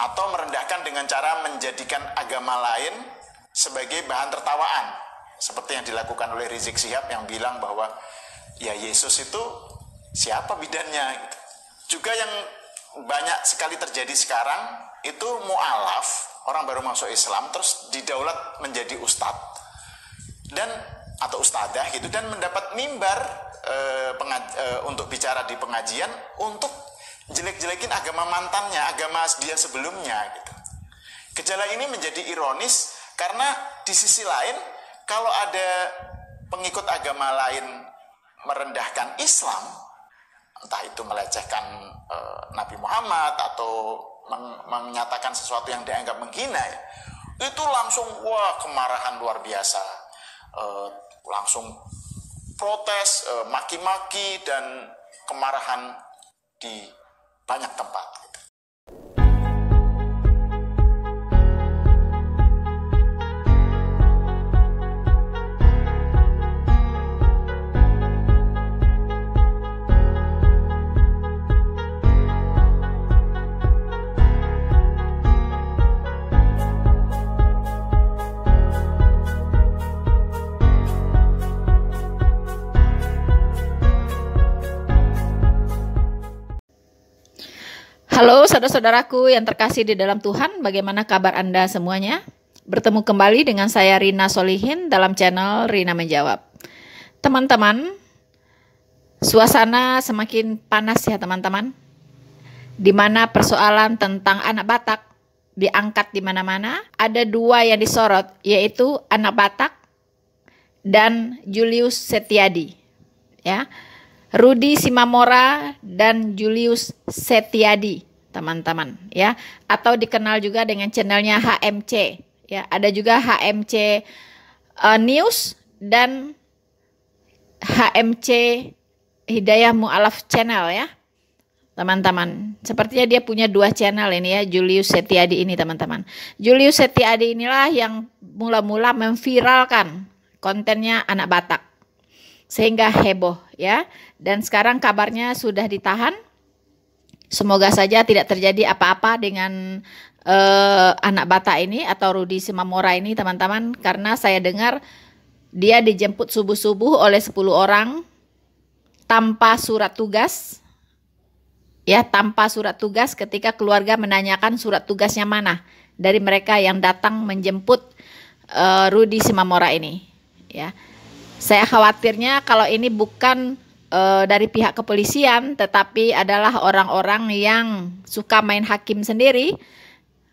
atau merendahkan dengan cara menjadikan agama lain sebagai bahan tertawaan seperti yang dilakukan oleh Rizik Sihab yang bilang bahwa ya Yesus itu siapa bidannya gitu. juga yang banyak sekali terjadi sekarang itu mualaf orang baru masuk Islam terus didaulat menjadi ustadz dan atau ustadzah gitu dan mendapat mimbar e, e, untuk bicara di pengajian untuk jelek-jelekin agama mantannya, agama dia sebelumnya gitu. Gejala ini menjadi ironis karena di sisi lain kalau ada pengikut agama lain merendahkan Islam, entah itu melecehkan e, Nabi Muhammad atau meng, menyatakan sesuatu yang dianggap menghina ya, itu langsung wah kemarahan luar biasa, e, langsung protes, e, maki-maki dan kemarahan di banyak tempat. Halo saudara-saudaraku yang terkasih di dalam Tuhan, bagaimana kabar Anda semuanya? Bertemu kembali dengan saya Rina Solihin dalam channel Rina Menjawab. Teman-teman, suasana semakin panas ya teman-teman. Di mana persoalan tentang anak Batak diangkat di mana-mana, ada dua yang disorot yaitu anak Batak dan Julius Setiadi. Ya. Rudi Simamora dan Julius Setiadi teman-teman ya. Atau dikenal juga dengan channelnya HMC ya. Ada juga HMC uh, News dan HMC Hidayah Mu'alaf Channel ya. Teman-teman sepertinya dia punya dua channel ini ya Julius Setiadi ini teman-teman. Julius Setiadi inilah yang mula-mula memviralkan kontennya anak Batak sehingga heboh ya. Dan sekarang kabarnya sudah ditahan Semoga saja tidak terjadi apa-apa dengan uh, anak bata ini atau Rudi Simamora ini teman-teman. Karena saya dengar dia dijemput subuh-subuh oleh 10 orang tanpa surat tugas. Ya tanpa surat tugas ketika keluarga menanyakan surat tugasnya mana. Dari mereka yang datang menjemput uh, Rudi Simamora ini. Ya. Saya khawatirnya kalau ini bukan uh, dari pihak kepolisian, tetapi adalah orang-orang yang suka main hakim sendiri.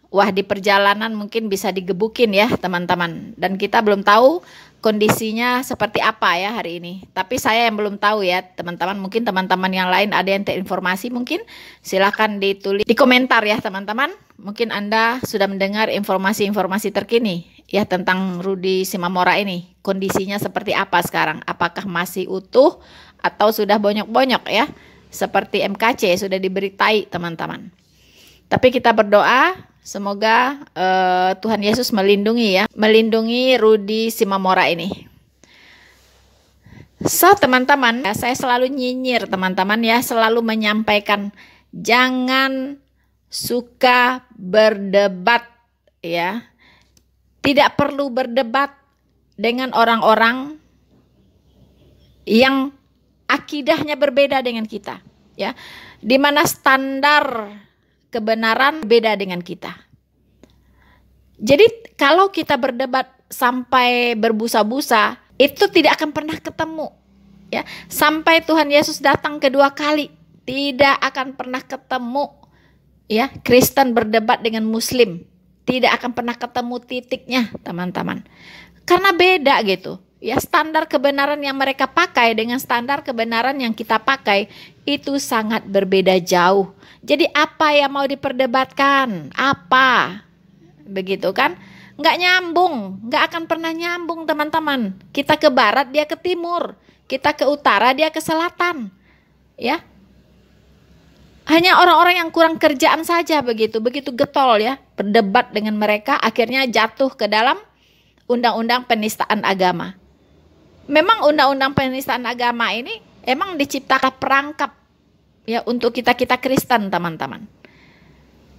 Wah, di perjalanan mungkin bisa digebukin ya, teman-teman. Dan kita belum tahu kondisinya seperti apa ya hari ini. Tapi saya yang belum tahu ya, teman-teman. Mungkin teman-teman yang lain ada yang terinformasi mungkin silahkan ditulis di komentar ya, teman-teman. Mungkin Anda sudah mendengar informasi-informasi terkini ya tentang Rudi Simamora ini. Kondisinya seperti apa sekarang? Apakah masih utuh atau sudah bonyok-bonyok ya seperti MKC sudah diberitai teman-teman. Tapi kita berdoa semoga uh, Tuhan Yesus melindungi ya, melindungi Rudi Simamora ini. So teman-teman, ya, saya selalu nyinyir teman-teman ya, selalu menyampaikan jangan suka berdebat ya. Tidak perlu berdebat dengan orang-orang yang akidahnya berbeda dengan kita, ya. Di mana standar kebenaran beda dengan kita. Jadi kalau kita berdebat sampai berbusa-busa, itu tidak akan pernah ketemu. Ya, sampai Tuhan Yesus datang kedua kali, tidak akan pernah ketemu ya Kristen berdebat dengan muslim. Tidak akan pernah ketemu titiknya, teman-teman. Karena beda gitu ya standar kebenaran yang mereka pakai dengan standar kebenaran yang kita pakai itu sangat berbeda jauh. Jadi apa yang mau diperdebatkan? Apa? Begitu kan? Nggak nyambung, nggak akan pernah nyambung teman-teman. Kita ke barat, dia ke timur. Kita ke utara, dia ke selatan. Ya, hanya orang-orang yang kurang kerjaan saja begitu, begitu getol ya, berdebat dengan mereka akhirnya jatuh ke dalam undang-undang penistaan agama memang undang-undang penistaan agama ini emang diciptakan perangkap ya untuk kita-kita Kristen, teman-teman.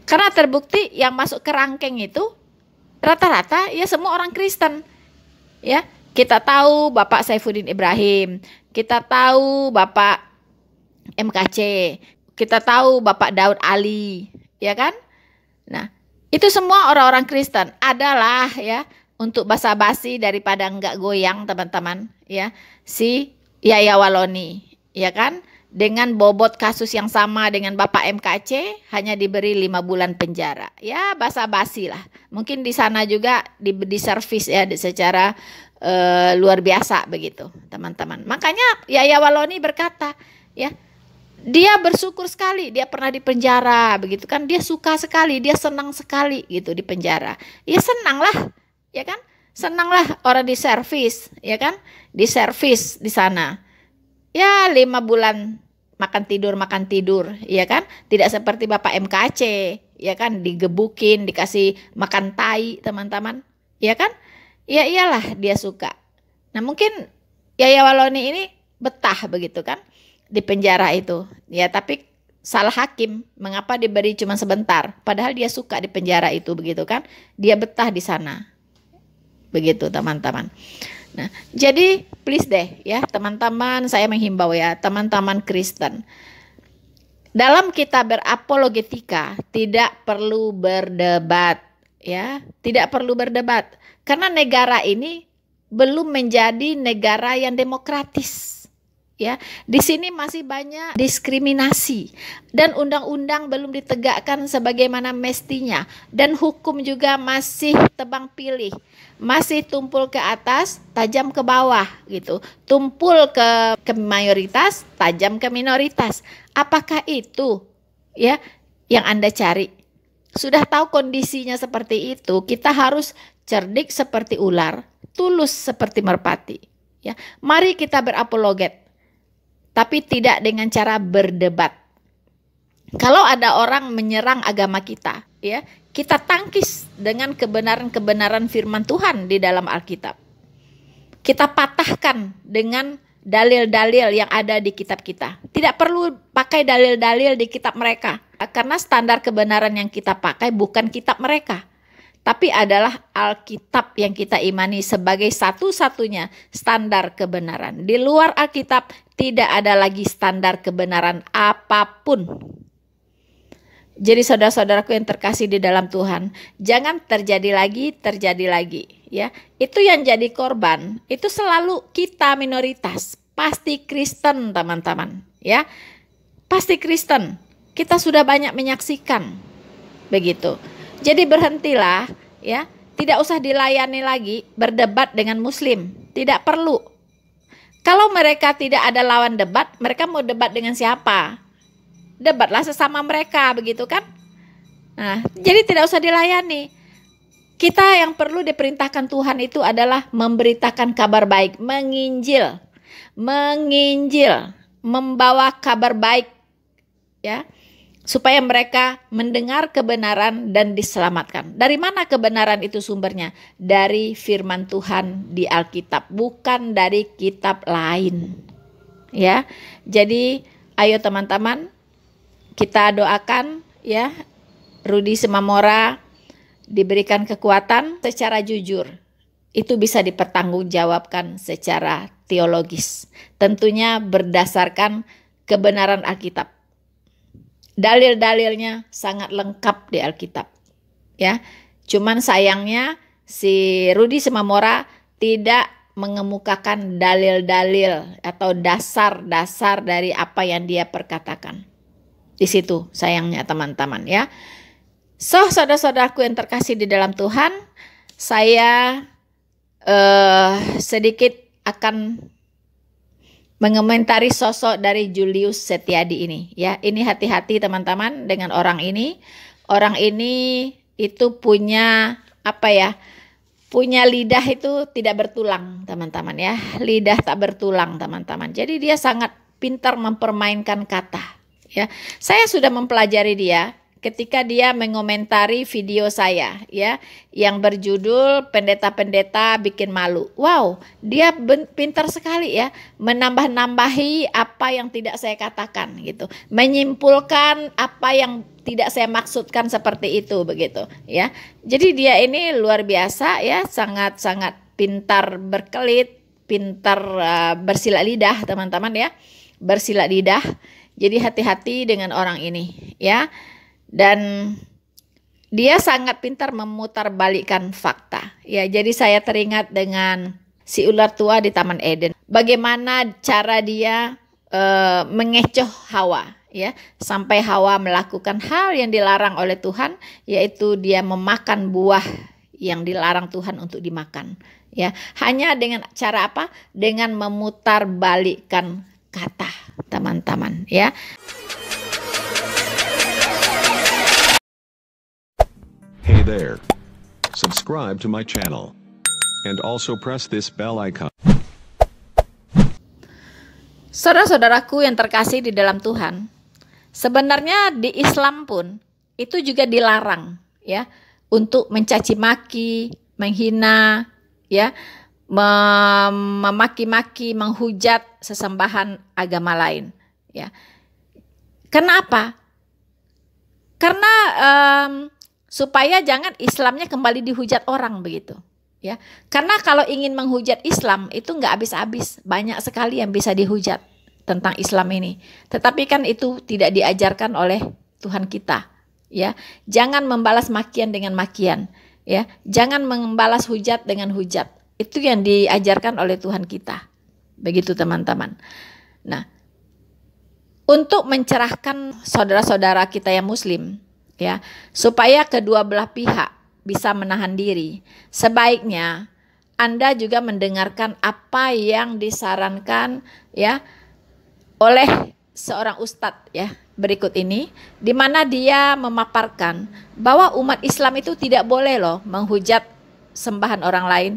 Karena terbukti yang masuk ke rangkeng itu rata-rata ya semua orang Kristen. Ya, kita tahu Bapak Saifuddin Ibrahim, kita tahu Bapak MKC, kita tahu Bapak Daud Ali, ya kan? Nah, itu semua orang-orang Kristen adalah ya untuk basa-basi daripada enggak goyang teman-teman ya si Yaya Waloni ya kan dengan bobot kasus yang sama dengan Bapak MKC hanya diberi lima bulan penjara. Ya basa-basi lah. Mungkin di sana juga di, di servis ya secara uh, luar biasa begitu teman-teman. Makanya Yaya Waloni berkata ya dia bersyukur sekali dia pernah di penjara begitu kan dia suka sekali dia senang sekali gitu di penjara ya senang lah ya kan? Senanglah orang di servis ya kan? Di servis di sana. Ya lima bulan makan tidur makan tidur ya kan? Tidak seperti bapak MKC ya kan? Digebukin dikasih makan tai teman-teman. Ya kan? Ya iyalah dia suka. Nah mungkin Yaya Waloni ini betah begitu kan? Di penjara itu. Ya tapi salah hakim. Mengapa diberi cuma sebentar? Padahal dia suka di penjara itu begitu kan? Dia betah di sana begitu teman-teman. Nah, jadi please deh ya teman-teman saya menghimbau ya teman-teman Kristen. Dalam kita berapologetika tidak perlu berdebat ya, tidak perlu berdebat. Karena negara ini belum menjadi negara yang demokratis ya. Di sini masih banyak diskriminasi dan undang-undang belum ditegakkan sebagaimana mestinya dan hukum juga masih tebang pilih. Masih tumpul ke atas, tajam ke bawah gitu. Tumpul ke ke mayoritas, tajam ke minoritas. Apakah itu ya yang Anda cari? Sudah tahu kondisinya seperti itu, kita harus cerdik seperti ular, tulus seperti merpati. Ya, mari kita berapologet tapi tidak dengan cara berdebat. Kalau ada orang menyerang agama kita, ya, kita tangkis dengan kebenaran-kebenaran firman Tuhan di dalam Alkitab. Kita patahkan dengan dalil-dalil yang ada di kitab kita. Tidak perlu pakai dalil-dalil di kitab mereka, karena standar kebenaran yang kita pakai bukan kitab mereka tapi adalah Alkitab yang kita imani sebagai satu-satunya standar kebenaran. Di luar Alkitab tidak ada lagi standar kebenaran apa pun. Jadi saudara-saudaraku yang terkasih di dalam Tuhan, jangan terjadi lagi, terjadi lagi, ya. Itu yang jadi korban, itu selalu kita minoritas, pasti Kristen, teman-teman, ya. Pasti Kristen. Kita sudah banyak menyaksikan begitu. Jadi berhentilah ya, tidak usah dilayani lagi berdebat dengan muslim, tidak perlu. Kalau mereka tidak ada lawan debat, mereka mau debat dengan siapa? Debatlah sesama mereka begitu kan? Nah, jadi tidak usah dilayani. Kita yang perlu diperintahkan Tuhan itu adalah memberitakan kabar baik, menginjil, menginjil, membawa kabar baik ya supaya mereka mendengar kebenaran dan diselamatkan. Dari mana kebenaran itu sumbernya? Dari firman Tuhan di Alkitab, bukan dari kitab lain. Ya. Jadi ayo teman-teman kita doakan ya Rudi Semamora diberikan kekuatan secara jujur. Itu bisa dipertanggungjawabkan secara teologis. Tentunya berdasarkan kebenaran Alkitab dalil-dalilnya sangat lengkap di Alkitab. Ya. Cuman sayangnya si Rudi Semamora tidak mengemukakan dalil-dalil atau dasar-dasar dari apa yang dia perkatakan. Di situ sayangnya teman-teman ya. So, saudara-saudaraku yang terkasih di dalam Tuhan, saya uh, sedikit akan mengomentari sosok dari Julius Setiadi ini ya. Ini hati-hati teman-teman dengan orang ini. Orang ini itu punya apa ya? Punya lidah itu tidak bertulang, teman-teman ya. Lidah tak bertulang, teman-teman. Jadi dia sangat pintar mempermainkan kata ya. Saya sudah mempelajari dia ketika dia mengomentari video saya ya yang berjudul pendeta-pendeta bikin malu. Wow, dia pintar sekali ya menambah-nambahi apa yang tidak saya katakan gitu. Menyimpulkan apa yang tidak saya maksudkan seperti itu begitu ya. Jadi dia ini luar biasa ya, sangat-sangat pintar berkelit, pintar uh, bersilat lidah teman-teman ya. Bersilat lidah. Jadi hati-hati dengan orang ini ya dan dia sangat pintar memutarbalikkan fakta. Ya, jadi saya teringat dengan si ular tua di Taman Eden. Bagaimana cara dia uh, mengecoh Hawa, ya, sampai Hawa melakukan hal yang dilarang oleh Tuhan, yaitu dia memakan buah yang dilarang Tuhan untuk dimakan. Ya, hanya dengan cara apa? Dengan memutarbalikkan kata, teman-teman, ya. Hey there. Subscribe to my channel. And also press this bell icon. Saudara-saudaraku yang terkasih di dalam Tuhan, sebenarnya di Islam pun itu juga dilarang ya untuk mencaci maki, menghina, ya, memaki-maki, menghujat sesembahan agama lain, ya. Kenapa? Karena um, supaya jangan Islamnya kembali dihujat orang begitu. Ya. Karena kalau ingin menghujat Islam itu nggak habis-habis. Banyak sekali yang bisa dihujat tentang Islam ini. Tetapi kan itu tidak diajarkan oleh Tuhan kita. Ya. Jangan membalas makian dengan makian. Ya. Jangan membalas hujat dengan hujat. Itu yang diajarkan oleh Tuhan kita. Begitu teman-teman. Nah untuk mencerahkan saudara-saudara kita yang muslim ya supaya kedua belah pihak bisa menahan diri. Sebaiknya anda juga mendengarkan apa yang disarankan ya oleh seorang ustadz ya berikut ini di mana dia memaparkan bahwa umat Islam itu tidak boleh loh menghujat sembahan orang lain.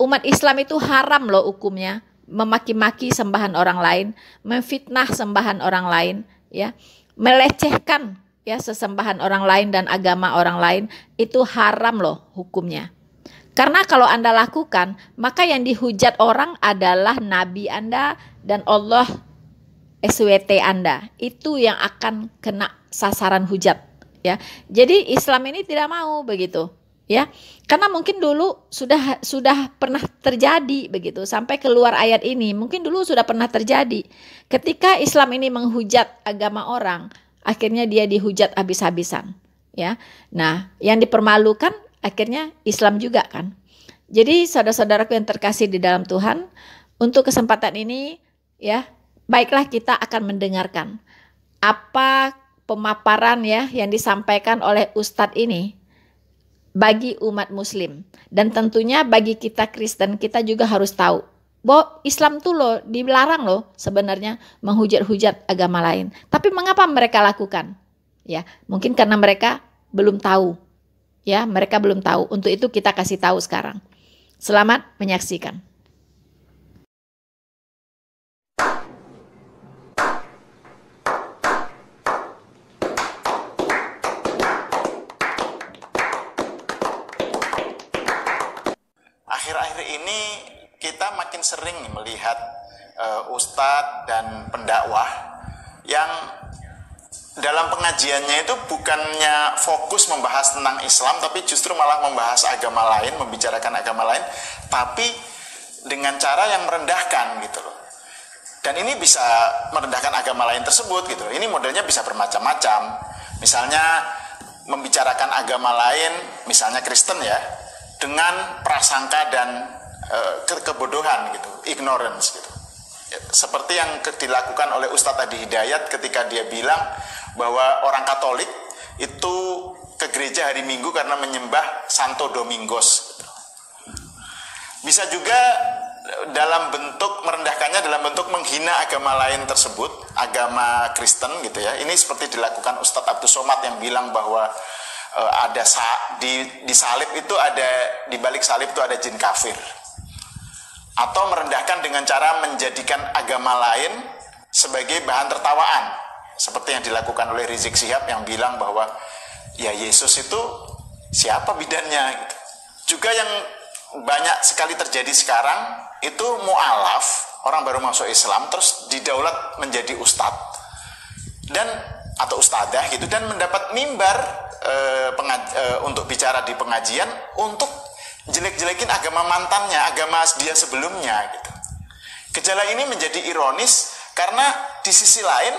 Umat Islam itu haram loh hukumnya memaki-maki sembahan orang lain memfitnah sembahan orang lain ya melecehkan ya sesembahan orang lain dan agama orang lain itu haram loh hukumnya. Karena kalau Anda lakukan, maka yang dihujat orang adalah nabi Anda dan Allah SWT Anda. Itu yang akan kena sasaran hujat ya. Jadi Islam ini tidak mau begitu ya. Karena mungkin dulu sudah sudah pernah terjadi begitu sampai keluar ayat ini. Mungkin dulu sudah pernah terjadi. Ketika Islam ini menghujat agama orang, akhirnya dia dihujat habis-habisan ya. Nah yang dipermalukan akhirnya Islam juga kan. Jadi saudara-saudaraku yang terkasih di dalam Tuhan untuk kesempatan ini ya baiklah kita akan mendengarkan apa pemaparan ya yang disampaikan oleh ustadz ini bagi umat muslim. Dan tentunya bagi kita Kristen kita juga harus tahu bahwa Islam tuh loh dilarang loh sebenarnya menghujat-hujat agama lain. Tapi mengapa mereka lakukan? Ya, mungkin karena mereka belum tahu. Ya, mereka belum tahu. Untuk itu kita kasih tahu sekarang. Selamat menyaksikan. Akhir-akhir ini kita makin sering melihat uh, ustadz dan pendakwah yang dalam pengajiannya itu bukannya fokus membahas tentang Islam tapi justru malah membahas agama lain, membicarakan agama lain tapi dengan cara yang merendahkan gitu loh. Dan ini bisa merendahkan agama lain tersebut gitu. Ini modelnya bisa bermacam-macam. Misalnya membicarakan agama lain, misalnya Kristen ya, dengan prasangka dan ke kebodohan gitu, ignorance gitu. Ya, seperti yang dilakukan oleh Ustadz Adi Hidayat ketika dia bilang bahwa orang Katolik itu ke gereja hari Minggu karena menyembah Santo Domingos. Gitu. Bisa juga dalam bentuk merendahkannya dalam bentuk menghina agama lain tersebut, agama Kristen gitu ya. Ini seperti dilakukan Ustadz Abdul Somad yang bilang bahwa uh, ada sa di di salib itu ada di balik salib itu ada jin kafir atau merendahkan dengan cara menjadikan agama lain sebagai bahan tertawaan. Seperti yang dilakukan oleh Rizik Sihab yang bilang bahwa ya Yesus itu siapa bidannya? Gitu. juga yang banyak sekali terjadi sekarang itu mualaf orang baru masuk Islam terus didaulat menjadi ustadz. Dan atau ustadzah gitu dan mendapat mimbar e, e, untuk bicara di pengajian untuk jelek-jelekin agama mantannya, agama dia sebelumnya gitu. Gejala ini menjadi ironis karena di sisi lain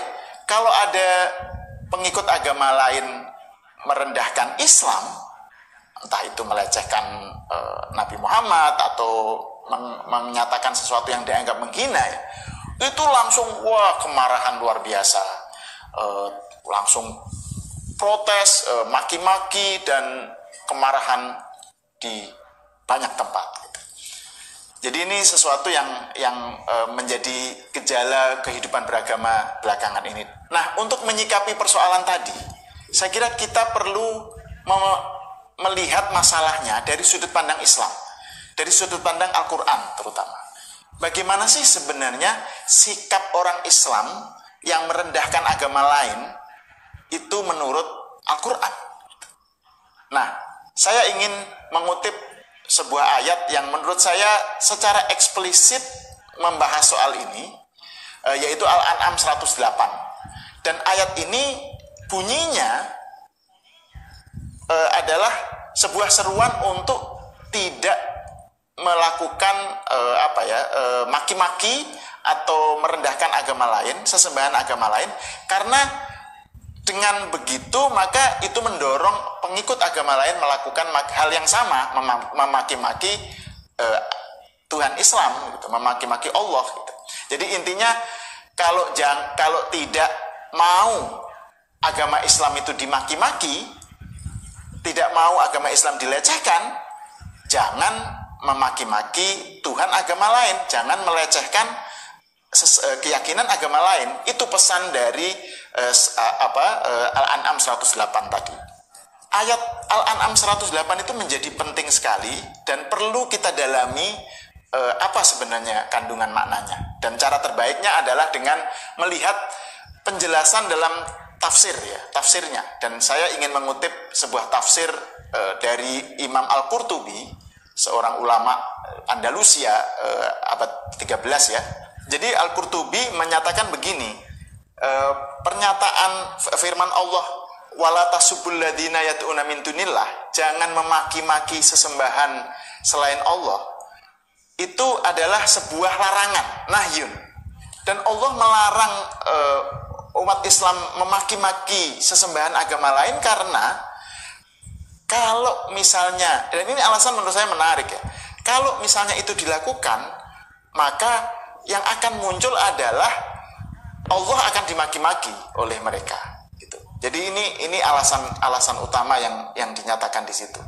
kalau ada pengikut agama lain merendahkan Islam, entah itu melecehkan e, Nabi Muhammad atau meng, menyatakan sesuatu yang dianggap menghina ya, itu langsung wah kemarahan luar biasa, e, langsung protes, e, maki-maki dan kemarahan di banyak tempat. Gitu. Jadi ini sesuatu yang yang e, menjadi gejala kehidupan beragama belakangan ini. Nah, untuk menyikapi persoalan tadi, saya kira kita perlu melihat masalahnya dari sudut pandang Islam, dari sudut pandang Al-Quran terutama. Bagaimana sih sebenarnya sikap orang Islam yang merendahkan agama lain itu menurut Al-Quran? Nah, saya ingin mengutip sebuah ayat yang menurut saya secara eksplisit membahas soal ini eh, yaitu Al-An'am 108. Dan ayat ini bunyinya uh, adalah sebuah seruan untuk tidak melakukan uh, apa ya maki-maki atau merendahkan agama lain, sesembahan agama lain karena dengan begitu maka itu mendorong pengikut agama lain melakukan hal yang sama memaki-maki uh, Tuhan Islam gitu, memaki-maki Allah gitu. Jadi intinya kalau jang, kalau tidak mau agama Islam itu dimaki-maki, tidak mau agama Islam dilecehkan, jangan memaki-maki Tuhan agama lain, jangan melecehkan eh, keyakinan agama lain. Itu pesan dari uh, apa uh, Al-An'am 108 tadi. Ayat Al-An'am 108 itu menjadi penting sekali dan perlu kita dalami uh, apa sebenarnya kandungan maknanya. Dan cara terbaiknya adalah dengan melihat penjelasan dalam tafsir ya, tafsirnya. Dan saya ingin mengutip sebuah tafsir uh, dari Imam Al-Qurtubi, seorang ulama Andalusia uh, abad 13 ya. Jadi Al-Qurtubi menyatakan begini, uh, pernyataan firman Allah wala jangan memaki-maki sesembahan selain Allah itu adalah sebuah larangan nahyun. Dan Allah melarang uh, umat Islam memaki-maki sesembahan agama lain karena kalau misalnya dan ini alasan menurut saya menarik ya kalau misalnya itu dilakukan maka yang akan muncul adalah Allah akan dimaki-maki oleh mereka gitu. Jadi ini ini alasan alasan utama yang yang dinyatakan di situ.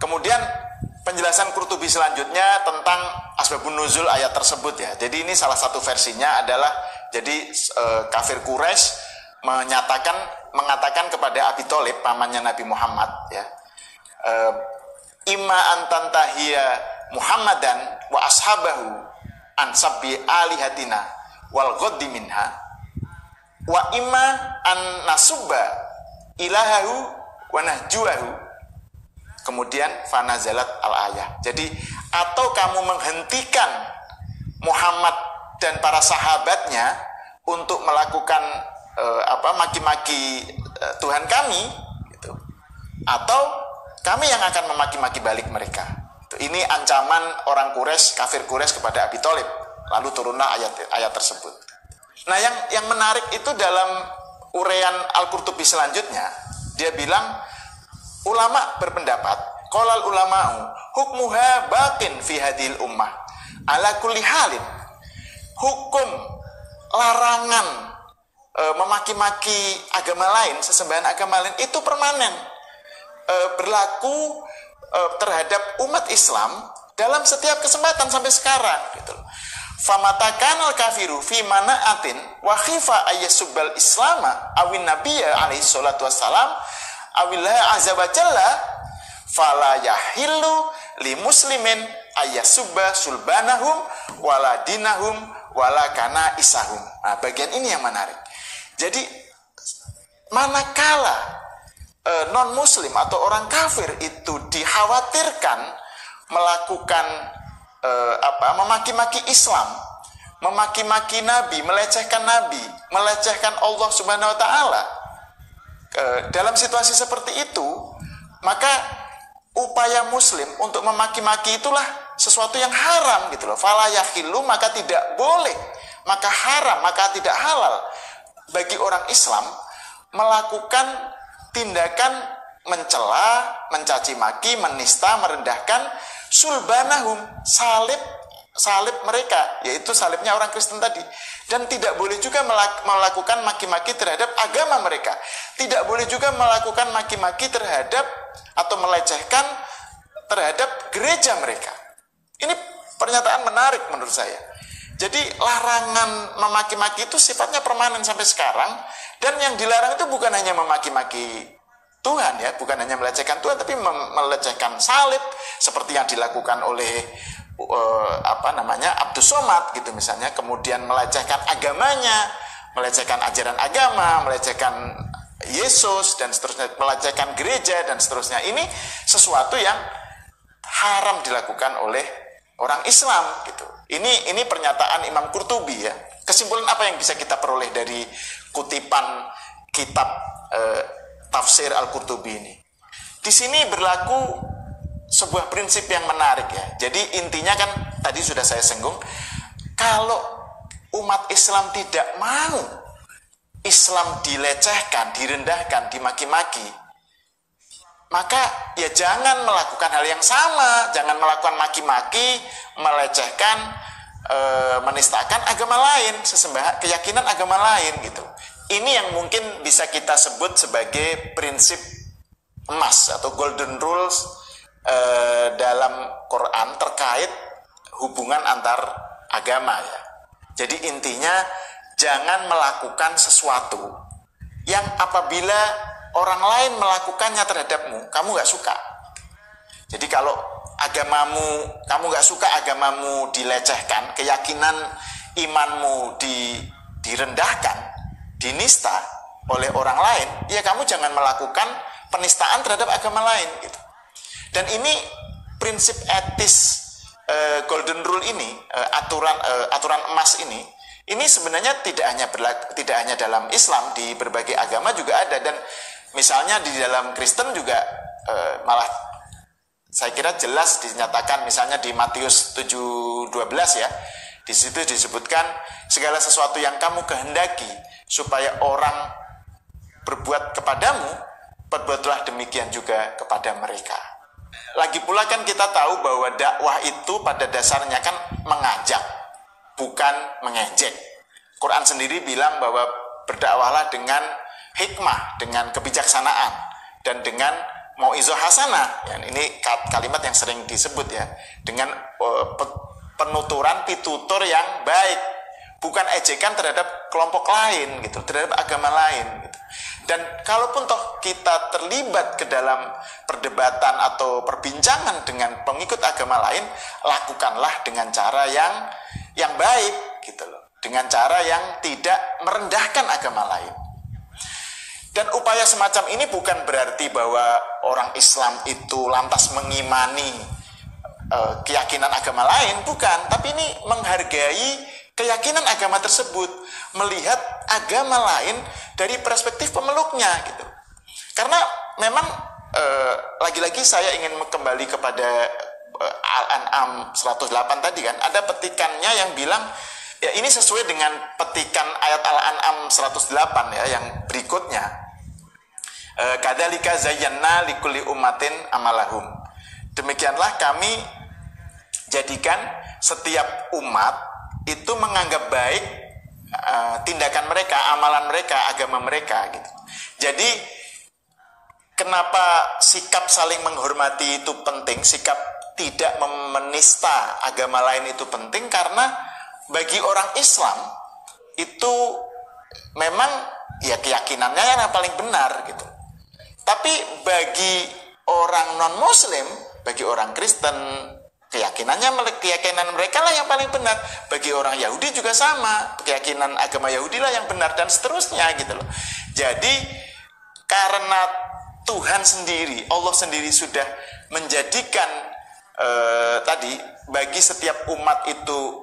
Kemudian penjelasan Qurtubi selanjutnya tentang asbabun nuzul ayat tersebut ya. Jadi ini salah satu versinya adalah jadi e, kafir Quraisy menyatakan mengatakan kepada Abi Thalib pamannya Nabi Muhammad ya. E, Ima antantahia Muhammadan wa ashabahu an sabbi alihatina wal ghaddi minha. Wa imma an nasubba ilahahu wa nahjuahu. Kemudian fanazalat al ayah jadi atau kamu menghentikan Muhammad dan para sahabatnya untuk melakukan uh, apa maki-maki uh, Tuhan kami gitu. atau kami yang akan memaki-maki balik mereka ini ancaman orang Quraisy kafir Quraisy kepada Abi Thalib lalu turunlah ayat ayat tersebut Nah, yang yang menarik itu dalam urean Al-Qurtubi selanjutnya, dia bilang ulama berpendapat, qolal ulama'u hukmuha batin fi hadil ummah ala kulli halin. Hukum larangan e, memaki-maki agama lain, sesembahan agama lain itu permanen. E, berlaku e, terhadap umat Islam dalam setiap kesempatan sampai sekarang gitu Famatakan al kafiru fi mana atin wa khifa ayyasubbal islama awin nabiyya alaihi salatu wassalam awillah azza wa jalla fala yahillu li muslimin ayyasubba sulbanahum wala dinahum wala kana isahum. Nah, bagian ini yang menarik. Jadi manakala non muslim atau orang kafir itu dikhawatirkan melakukan e, apa memaki-maki Islam memaki-maki nabi melecehkan nabi melecehkan Allah Subhanahu wa taala. E, dalam situasi seperti itu maka upaya muslim untuk memaki-maki itulah sesuatu yang haram gitu loh. Fala yahilu maka tidak boleh. Maka haram maka tidak halal bagi orang Islam melakukan tindakan mencela, mencaci maki, menista, merendahkan sulbanahum, salib salib mereka, yaitu salibnya orang Kristen tadi. Dan tidak boleh juga melakukan maki-maki terhadap agama mereka. Tidak boleh juga melakukan maki-maki terhadap atau melecehkan terhadap gereja mereka. Ini pernyataan menarik menurut saya. Jadi larangan memaki-maki itu sifatnya permanen sampai sekarang dan yang dilarang itu bukan hanya memaki-maki Tuhan ya, bukan hanya melecehkan Tuhan tapi melecehkan salib seperti yang dilakukan oleh uh, apa namanya Abdus Somad gitu misalnya, kemudian melecehkan agamanya, melecehkan ajaran agama, melecehkan Yesus dan seterusnya, melecehkan gereja dan seterusnya. Ini sesuatu yang haram dilakukan oleh orang Islam gitu. Ini ini pernyataan Imam Qurtubi ya. Kesimpulan apa yang bisa kita peroleh dari kutipan kitab eh, tafsir Al-Qurtubi ini? Di sini berlaku sebuah prinsip yang menarik ya. Jadi intinya kan tadi sudah saya singgung kalau umat Islam tidak mau Islam dilecehkan, direndahkan, dimaki-maki, maka ya jangan melakukan hal yang sama, jangan melakukan maki-maki, melecehkan, e, menistakan agama lain, sesembah keyakinan agama lain gitu. Ini yang mungkin bisa kita sebut sebagai prinsip emas atau golden rules e, dalam Quran terkait hubungan antar agama ya. Jadi intinya jangan melakukan sesuatu yang apabila orang lain melakukannya terhadapmu, kamu gak suka. Jadi kalau agamamu, kamu gak suka agamamu dilecehkan, keyakinan imanmu di, direndahkan, dinista oleh orang lain, ya kamu jangan melakukan penistaan terhadap agama lain. Gitu. Dan ini prinsip etis uh, golden rule ini, uh, aturan uh, aturan emas ini, ini sebenarnya tidak hanya berlaku, tidak hanya dalam Islam di berbagai agama juga ada dan Misalnya di dalam Kristen juga e, malah saya kira jelas dinyatakan misalnya di Matius 7:12 ya. Di situ disebutkan segala sesuatu yang kamu kehendaki supaya orang berbuat kepadamu, perbuatlah demikian juga kepada mereka. Lagi pula kan kita tahu bahwa dakwah itu pada dasarnya kan mengajak, bukan mengejek. Quran sendiri bilang bahwa berdakwahlah dengan hikmah, dengan kebijaksanaan, dan dengan mau izo hasanah. Ya, ini kalimat yang sering disebut ya, dengan uh, penuturan pitutur yang baik, bukan ejekan terhadap kelompok lain gitu, terhadap agama lain. Gitu. Dan kalaupun toh kita terlibat ke dalam perdebatan atau perbincangan dengan pengikut agama lain, lakukanlah dengan cara yang yang baik gitu loh, dengan cara yang tidak merendahkan agama lain. Dan upaya semacam ini bukan berarti bahwa orang Islam itu lantas mengimani uh, keyakinan agama lain, bukan. Tapi ini menghargai keyakinan agama tersebut, melihat agama lain dari perspektif pemeluknya gitu. Karena memang uh, lagi-lagi saya ingin kembali kepada uh, Al-An'am 108 tadi kan, ada petikannya yang bilang Ya ini sesuai dengan petikan ayat Al-An'am 108 ya yang berikutnya. E, Kadalika zayyana likulli ummatin amalahum. Demikianlah kami jadikan setiap umat itu menganggap baik uh, tindakan mereka, amalan mereka, agama mereka gitu. Jadi kenapa sikap saling menghormati itu penting, sikap tidak menista agama lain itu penting karena bagi orang Islam itu memang ya keyakinannya yang paling benar gitu. Tapi bagi orang non Muslim, bagi orang Kristen, keyakinannya keyakinan mereka lah yang paling benar. Bagi orang Yahudi juga sama, keyakinan agama Yahudi lah yang benar dan seterusnya gitu loh. Jadi karena Tuhan sendiri, Allah sendiri sudah menjadikan eh, tadi bagi setiap umat itu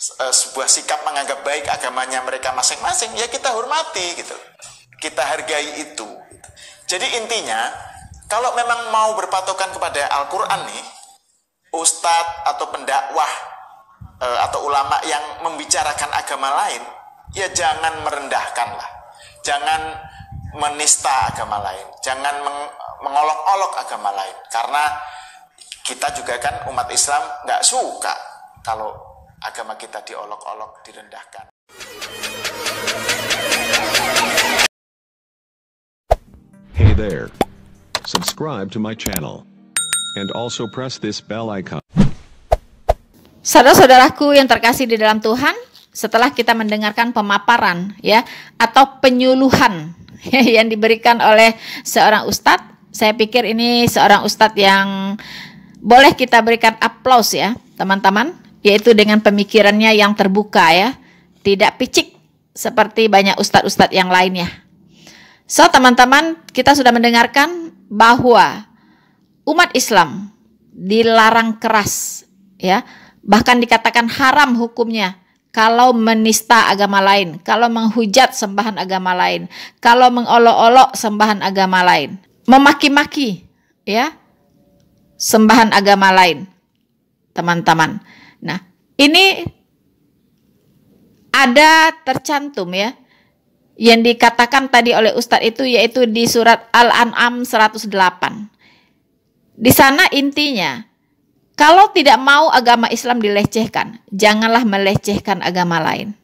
sebuah sikap menganggap baik agamanya mereka masing-masing, ya kita hormati gitu. Kita hargai itu. Jadi intinya, kalau memang mau berpatokan kepada Al-Quran nih, ustadz atau pendakwah eh, atau ulama yang membicarakan agama lain, ya jangan merendahkan lah. Jangan menista agama lain. Jangan meng- mengolok-olok agama lain. Karena kita juga kan umat Islam nggak suka kalau agama kita diolok-olok, direndahkan. Hey there. Subscribe to my channel. And also press this bell icon. Saudara-saudaraku yang terkasih di dalam Tuhan, setelah kita mendengarkan pemaparan ya atau penyuluhan yang diberikan oleh seorang ustadz, saya pikir ini seorang ustadz yang boleh kita berikan aplaus ya, teman-teman, yaitu dengan pemikirannya yang terbuka ya, tidak picik seperti banyak ustadz-ustadz yang lainnya. So, teman-teman, kita sudah mendengarkan bahwa umat Islam dilarang keras ya. Bahkan dikatakan haram hukumnya kalau menista agama lain kalau menghujat sembahan agama lain kalau mengolok-olok sembahan agama lain memaki-maki ya sembahan agama lain teman-teman nah ini ada tercantum ya yang dikatakan tadi oleh Ustadz itu yaitu di surat Al-An'am 108 di sana intinya, kalau tidak mau agama Islam dilecehkan, janganlah melecehkan agama lain.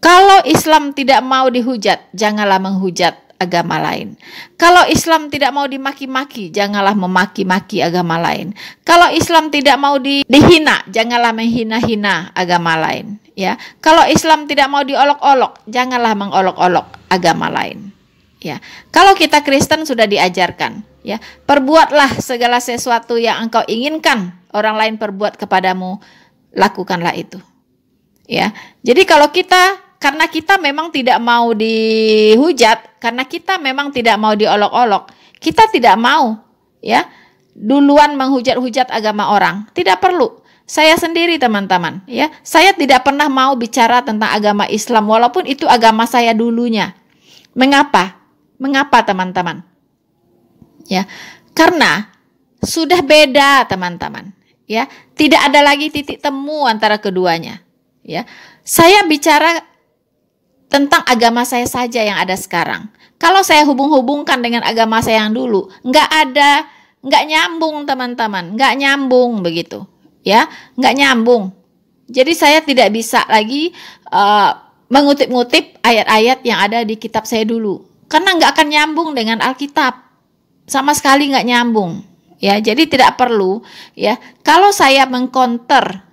Kalau Islam tidak mau dihujat, janganlah menghujat agama lain. Kalau Islam tidak mau dimaki-maki, janganlah memaki-maki agama lain. Kalau Islam tidak mau di, dihina, janganlah menghina-hina agama lain. Ya, kalau Islam tidak mau diolok-olok, janganlah mengolok-olok agama lain. Ya, kalau kita Kristen sudah diajarkan, ya, perbuatlah segala sesuatu yang engkau inginkan orang lain perbuat kepadamu, lakukanlah itu. Ya. Jadi kalau kita karena kita memang tidak mau dihujat, karena kita memang tidak mau diolok-olok, kita tidak mau ya duluan menghujat-hujat agama orang. Tidak perlu. Saya sendiri teman-teman, ya. Saya tidak pernah mau bicara tentang agama Islam walaupun itu agama saya dulunya. Mengapa? Mengapa teman-teman? Ya, karena sudah beda teman-teman. Ya, tidak ada lagi titik temu antara keduanya. Ya, saya bicara tentang agama saya saja yang ada sekarang. Kalau saya hubung-hubungkan dengan agama saya yang dulu, nggak ada, nggak nyambung teman-teman, nggak nyambung begitu, ya, nggak nyambung. Jadi saya tidak bisa lagi uh, mengutip-ngutip ayat-ayat yang ada di kitab saya dulu. Karena nggak akan nyambung dengan Alkitab. Sama sekali nggak nyambung. Ya jadi tidak perlu ya. Kalau saya mengcounter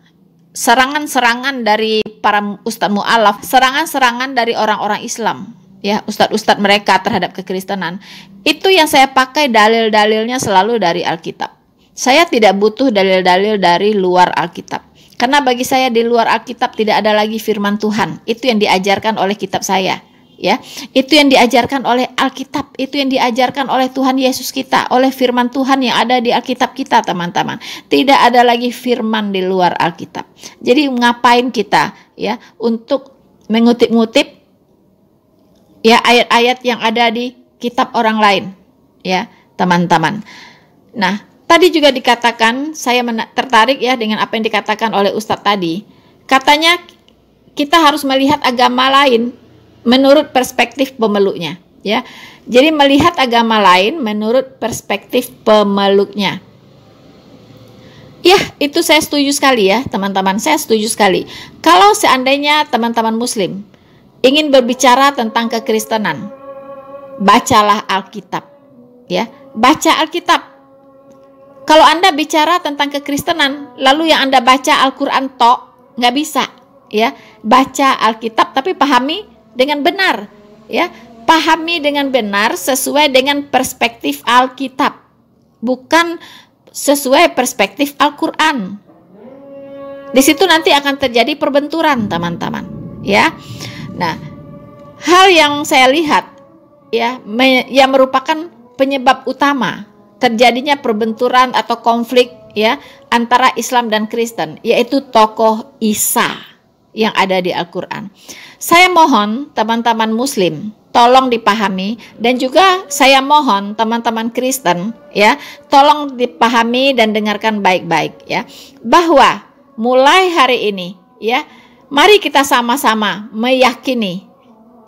serangan-serangan dari para ustadz mu'alaf serangan-serangan dari orang-orang Islam ya ustadz-ustadz mereka terhadap kekristenan. Itu yang saya pakai dalil-dalilnya selalu dari Alkitab. Saya tidak butuh dalil-dalil dari luar Alkitab. Karena bagi saya di luar Alkitab tidak ada lagi firman Tuhan. Itu yang diajarkan oleh kitab saya ya. Itu yang diajarkan oleh Alkitab itu yang diajarkan oleh Tuhan Yesus kita oleh firman Tuhan yang ada di Alkitab kita teman-teman. Tidak ada lagi firman di luar Alkitab. Jadi ngapain kita ya untuk mengutip-ngutip ya ayat-ayat yang ada di kitab orang lain ya teman-teman. Nah tadi juga dikatakan saya tertarik ya dengan apa yang dikatakan oleh Ustadz tadi. Katanya kita harus melihat agama lain menurut perspektif pemeluknya ya. Jadi melihat agama lain menurut perspektif pemeluknya. Ya, itu saya setuju sekali ya, teman-teman. Saya setuju sekali. Kalau seandainya teman-teman muslim ingin berbicara tentang kekristenan, bacalah Alkitab. Ya, baca Alkitab. Kalau Anda bicara tentang kekristenan, lalu yang Anda baca Al-Qur'an tok, nggak bisa, ya. Baca Alkitab tapi pahami dengan benar, ya. Pahami dengan benar sesuai dengan perspektif Alkitab, bukan sesuai perspektif Al-Qur'an. Di situ nanti akan terjadi perbenturan, teman-teman, ya. Nah, hal yang saya lihat ya me, yang merupakan penyebab utama terjadinya perbenturan atau konflik ya antara Islam dan Kristen yaitu tokoh Isa yang ada di Al-Qur'an. Saya mohon teman-teman muslim tolong dipahami dan juga saya mohon teman-teman Kristen ya tolong dipahami dan dengarkan baik-baik ya bahwa mulai hari ini ya mari kita sama-sama meyakini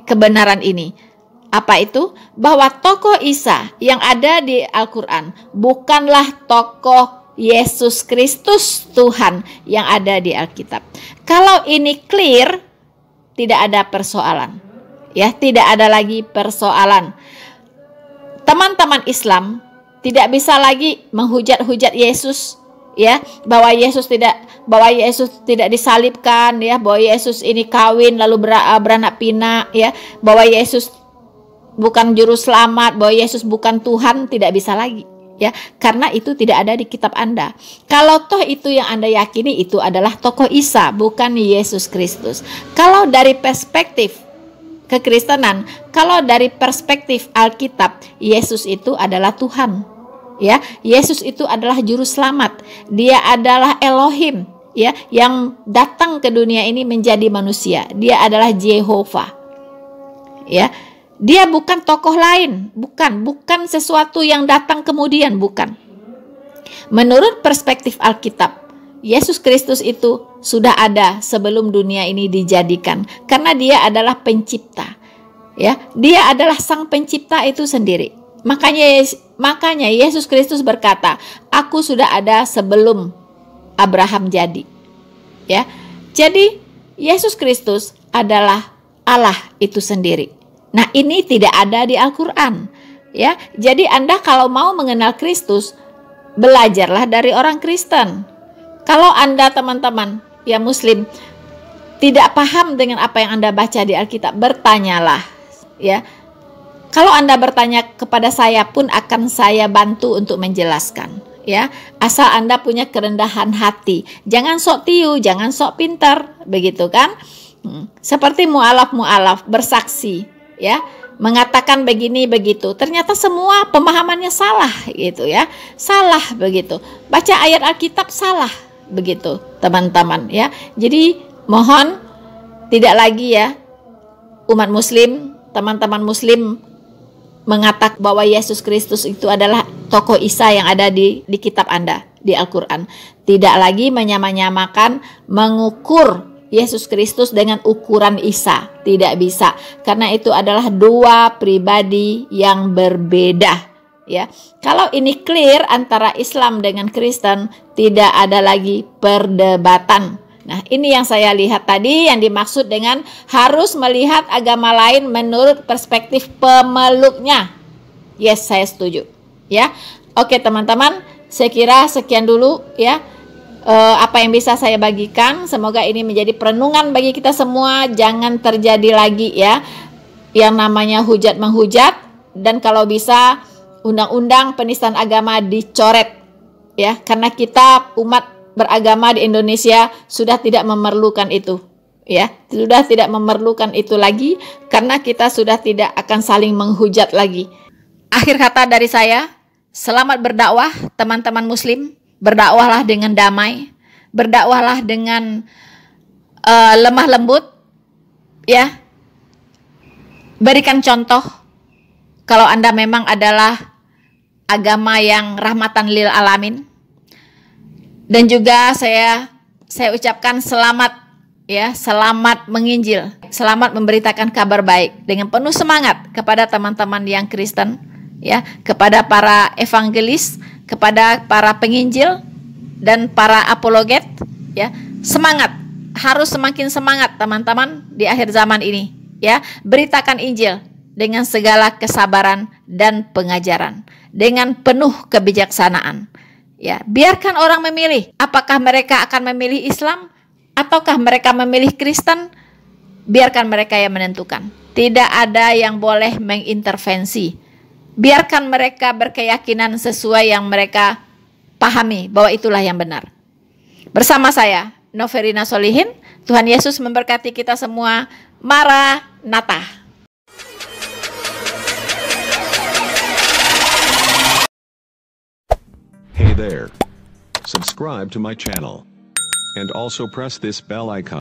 kebenaran ini apa itu? Bahwa tokoh Isa yang ada di Al-Quran bukanlah tokoh Yesus Kristus Tuhan yang ada di Alkitab. Kalau ini clear, tidak ada persoalan. Ya, tidak ada lagi persoalan. Teman-teman Islam tidak bisa lagi menghujat-hujat Yesus ya bahwa Yesus tidak bahwa Yesus tidak disalibkan ya bahwa Yesus ini kawin lalu beranak pinak ya bahwa Yesus bukan juru selamat, bahwa Yesus bukan Tuhan, tidak bisa lagi. Ya, karena itu tidak ada di kitab Anda. Kalau toh itu yang Anda yakini itu adalah tokoh Isa, bukan Yesus Kristus. Kalau dari perspektif kekristenan, kalau dari perspektif Alkitab, Yesus itu adalah Tuhan. Ya, Yesus itu adalah juru selamat. Dia adalah Elohim, ya, yang datang ke dunia ini menjadi manusia. Dia adalah Jehovah. Ya, dia bukan tokoh lain, bukan, bukan sesuatu yang datang kemudian, bukan. Menurut perspektif Alkitab, Yesus Kristus itu sudah ada sebelum dunia ini dijadikan karena dia adalah pencipta. Ya, dia adalah sang pencipta itu sendiri. Makanya makanya Yesus Kristus berkata, "Aku sudah ada sebelum Abraham jadi." Ya. Jadi Yesus Kristus adalah Allah itu sendiri. Nah, ini tidak ada di Al-Qur'an. Ya. Jadi Anda kalau mau mengenal Kristus, belajarlah dari orang Kristen. Kalau Anda teman-teman ya muslim tidak paham dengan apa yang Anda baca di Alkitab, bertanyalah ya. Kalau Anda bertanya kepada saya pun akan saya bantu untuk menjelaskan ya asal anda punya kerendahan hati jangan sok tiu jangan sok pintar begitu kan hmm. seperti mualaf mualaf bersaksi ya mengatakan begini begitu. Ternyata semua pemahamannya salah gitu ya. Salah begitu. Baca ayat Alkitab salah begitu teman-teman ya. Jadi mohon tidak lagi ya umat muslim teman-teman muslim mengatakan bahwa Yesus Kristus itu adalah tokoh Isa yang ada di di kitab Anda di Al-Qur'an. Tidak lagi menyamanyamakan mengukur Yesus Kristus dengan ukuran Isa. Tidak bisa. Karena itu adalah dua pribadi yang berbeda. Ya, kalau ini clear antara Islam dengan Kristen, tidak ada lagi perdebatan. Nah, ini yang saya lihat tadi yang dimaksud dengan harus melihat agama lain menurut perspektif pemeluknya. Yes, saya setuju. Ya. Oke, teman-teman, saya kira sekian dulu ya uh, apa yang bisa saya bagikan. Semoga ini menjadi perenungan bagi kita semua. Jangan terjadi lagi ya yang namanya hujat menghujat. Dan kalau bisa undang-undang penistaan agama dicoret ya. Karena kita umat beragama di Indonesia sudah tidak memerlukan itu ya. Sudah tidak memerlukan itu lagi karena kita sudah tidak akan saling menghujat lagi. Akhir kata dari saya selamat berdakwah teman-teman muslim berdakwahlah dengan damai, berdakwahlah dengan uh, lemah lembut, ya. Berikan contoh kalau Anda memang adalah agama yang rahmatan lil alamin. Dan juga saya saya ucapkan selamat ya, selamat menginjil, selamat memberitakan kabar baik dengan penuh semangat kepada teman-teman yang Kristen ya, kepada para evangelis kepada para penginjil dan para apologet ya semangat harus semakin semangat teman-teman di akhir zaman ini ya. Beritakan Injil dengan segala kesabaran dan pengajaran dengan penuh kebijaksanaan ya. Biarkan orang memilih apakah mereka akan memilih Islam ataukah mereka memilih Kristen biarkan mereka yang menentukan. Tidak ada yang boleh mengintervensi biarkan mereka berkeyakinan sesuai yang mereka pahami bahwa itulah yang benar. Bersama saya, Noverina Solihin, Tuhan Yesus memberkati kita semua. Mara Nata Hey there. Subscribe to my channel. And also press this bell icon.